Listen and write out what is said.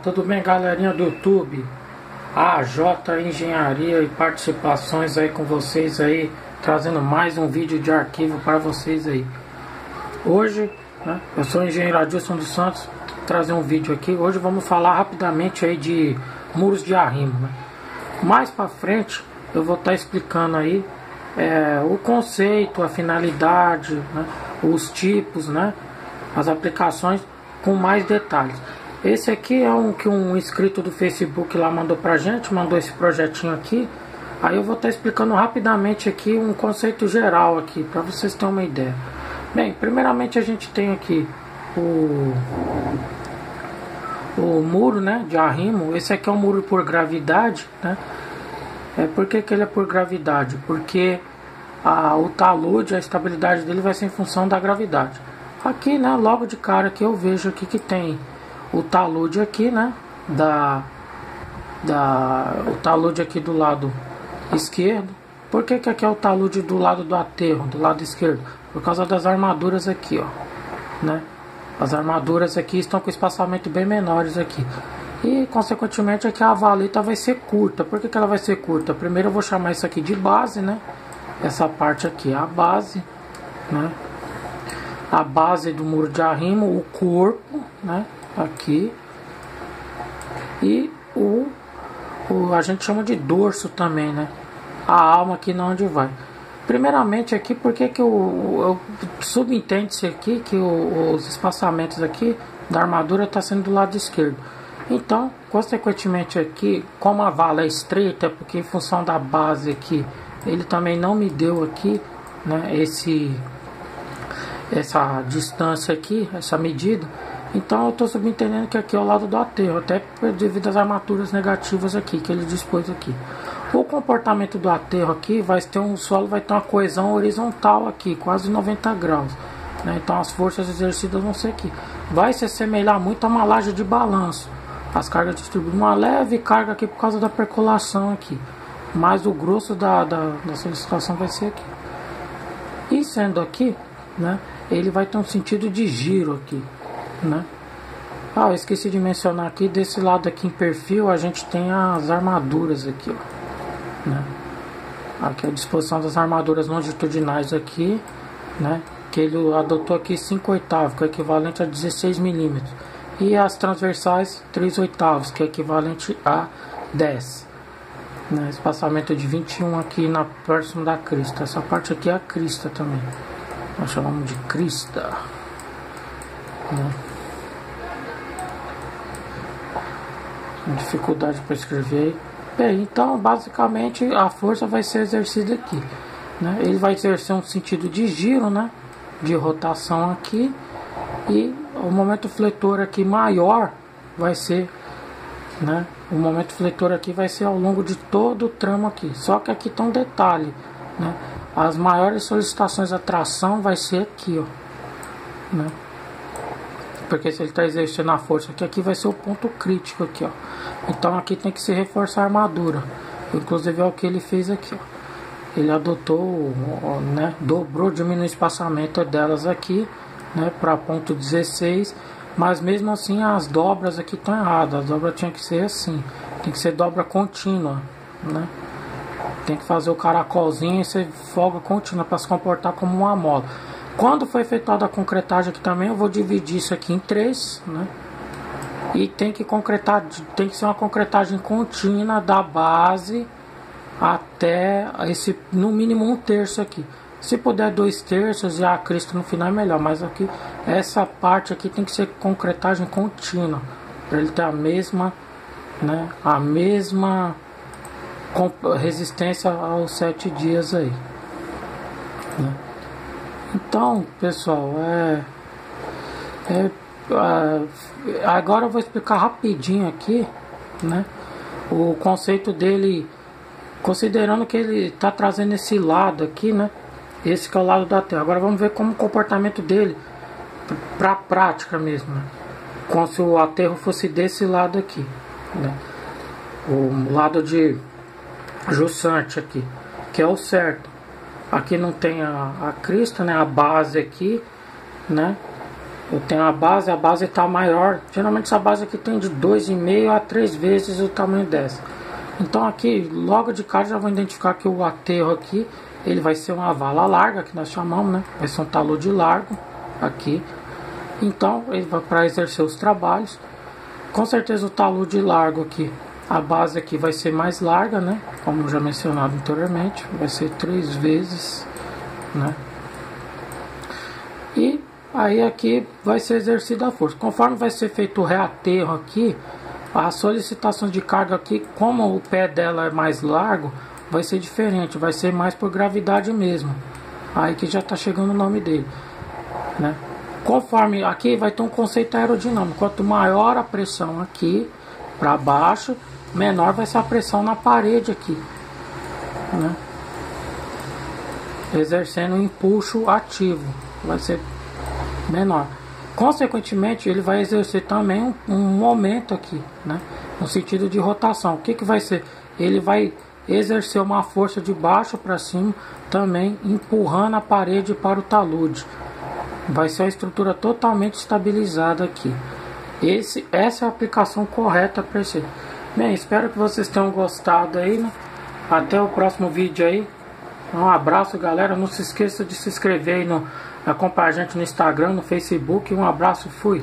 Tudo bem galerinha do YouTube? A J Engenharia e participações aí com vocês aí, trazendo mais um vídeo de arquivo para vocês aí. Hoje, né, eu sou o engenheiro Adilson dos Santos, trazer um vídeo aqui. Hoje vamos falar rapidamente aí de muros de arrimo. Né? Mais para frente eu vou estar tá explicando aí é, o conceito, a finalidade, né, os tipos, né, as aplicações com mais detalhes. Esse aqui é um que um inscrito do Facebook lá mandou pra gente, mandou esse projetinho aqui. Aí eu vou estar tá explicando rapidamente aqui um conceito geral aqui, para vocês terem uma ideia. Bem, primeiramente a gente tem aqui o, o muro né, de arrimo. Esse aqui é um muro por gravidade, né? É, por que, que ele é por gravidade? Porque a, o talude, a estabilidade dele vai ser em função da gravidade. Aqui, né, logo de cara que eu vejo aqui que tem o talude aqui, né? Da, da, o talude aqui do lado esquerdo. Por que, que aqui é o talude do lado do aterro, do lado esquerdo? Por causa das armaduras aqui, ó. Né? As armaduras aqui estão com espaçamento bem menores aqui. E, consequentemente, aqui a valeta vai ser curta. Por que, que ela vai ser curta? Primeiro eu vou chamar isso aqui de base, né? Essa parte aqui é a base, né? A base do muro de arrimo, o corpo, né? Aqui e o, o a gente chama de dorso também, né? A alma aqui não onde vai. Primeiramente aqui, porque que o, subentende-se aqui que o, os espaçamentos aqui da armadura está sendo do lado esquerdo. Então, consequentemente aqui, como a vala é estreita, porque em função da base aqui, ele também não me deu aqui, né, esse essa distância aqui, essa medida. Então eu estou subentendendo que aqui é o lado do aterro, até devido às armaturas negativas aqui que ele dispôs aqui. O comportamento do aterro aqui vai ter um solo vai ter uma coesão horizontal aqui, quase 90 graus. Né? Então as forças exercidas vão ser aqui. Vai se assemelhar muito a uma laje de balanço. As cargas distribuem uma leve carga aqui por causa da percolação aqui. Mas o grosso da, da, da solicitação vai ser aqui. E sendo aqui, né, ele vai ter um sentido de giro aqui né? Ah, eu esqueci de mencionar aqui, desse lado aqui em perfil a gente tem as armaduras aqui, ó, né? Aqui a disposição das armaduras longitudinais aqui, né? Que ele adotou aqui 5 oitavos, que é equivalente a 16 milímetros. E as transversais 3 oitavos, que é equivalente a 10. Né? Espaçamento de 21 aqui na próxima da crista. Essa parte aqui é a crista também. Nós chamamos de crista. Né? Dificuldade para escrever. Bem, então basicamente a força vai ser exercida aqui. Né? Ele vai exercer um sentido de giro, né? de rotação aqui. E o momento fletor aqui maior vai ser, né? O momento fletor aqui vai ser ao longo de todo o tramo aqui. Só que aqui tem um detalhe, né? As maiores solicitações de atração vai ser aqui, ó, né? Porque se ele está exercendo a força aqui, aqui vai ser o ponto crítico aqui, ó. Então aqui tem que se reforçar a armadura. Inclusive é o que ele fez aqui, ó. Ele adotou, né, dobrou, diminuiu o espaçamento delas aqui, né, para ponto 16, mas mesmo assim as dobras aqui estão erradas. A dobra tinha que ser assim, tem que ser dobra contínua, né? Tem que fazer o caracolzinho e ser folga contínua para se comportar como uma mola. Quando foi efetuada a concretagem aqui também, eu vou dividir isso aqui em três, né? E tem que concretar, tem que ser uma concretagem contínua da base até esse, no mínimo um terço aqui. Se puder dois terços e a crista no final é melhor, mas aqui essa parte aqui tem que ser concretagem contínua para ele ter a mesma, né, a mesma resistência aos sete dias aí. Né? Então, pessoal, é, é, é, agora eu vou explicar rapidinho aqui, né? O conceito dele, considerando que ele está trazendo esse lado aqui, né? Esse que é o lado da Terra. Agora vamos ver como o comportamento dele para a prática mesmo, né? Como se o aterro fosse desse lado aqui, né? O lado de Jussante aqui, que é o certo. Aqui não tem a, a crista, né? A base aqui, né? eu tenho a base, a base está maior. Geralmente essa base aqui tem de 2,5 a 3 vezes o tamanho dessa. Então aqui, logo de cara, já vou identificar que o aterro aqui, ele vai ser uma vala larga, que nós chamamos, né? Vai ser um talude largo aqui. Então, ele vai para exercer os trabalhos. Com certeza o talude largo aqui, a base aqui vai ser mais larga, né? Como já mencionado anteriormente, vai ser três vezes, né? E aí aqui vai ser exercida a força. Conforme vai ser feito o reaterro aqui, a solicitação de carga aqui, como o pé dela é mais largo, vai ser diferente, vai ser mais por gravidade mesmo. Aí que já está chegando o nome dele, né? Conforme aqui vai ter um conceito aerodinâmico. Quanto maior a pressão aqui para baixo, menor vai ser a pressão na parede aqui, né? Exercendo um impulso ativo, vai ser menor. Consequentemente, ele vai exercer também um, um momento aqui, né? No sentido de rotação. O que, que vai ser? Ele vai exercer uma força de baixo para cima, também empurrando a parede para o talude. Vai ser a estrutura totalmente estabilizada aqui. Esse, essa é a aplicação correta para esse. Bem, espero que vocês tenham gostado aí, né? Até o próximo vídeo aí. Um abraço, galera. Não se esqueça de se inscrever aí no acompanhar a gente no Instagram, no Facebook. Um abraço, fui.